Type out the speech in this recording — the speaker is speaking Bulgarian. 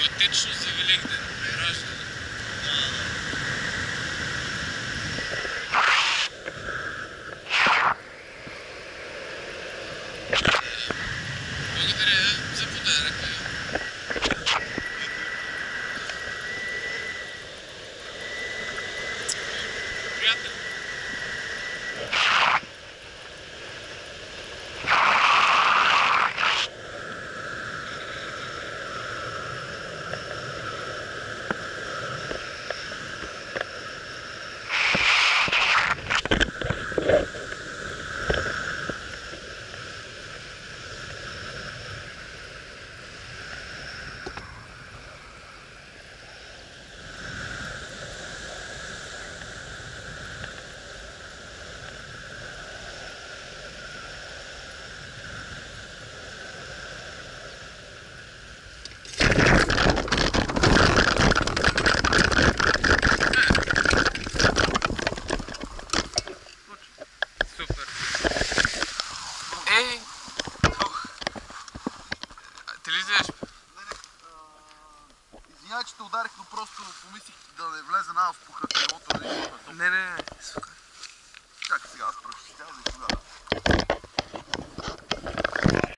Тематично за Великден. Раждане. Благодаря за подаръка. Приятно. Просто помислих да не влезе на в пухът.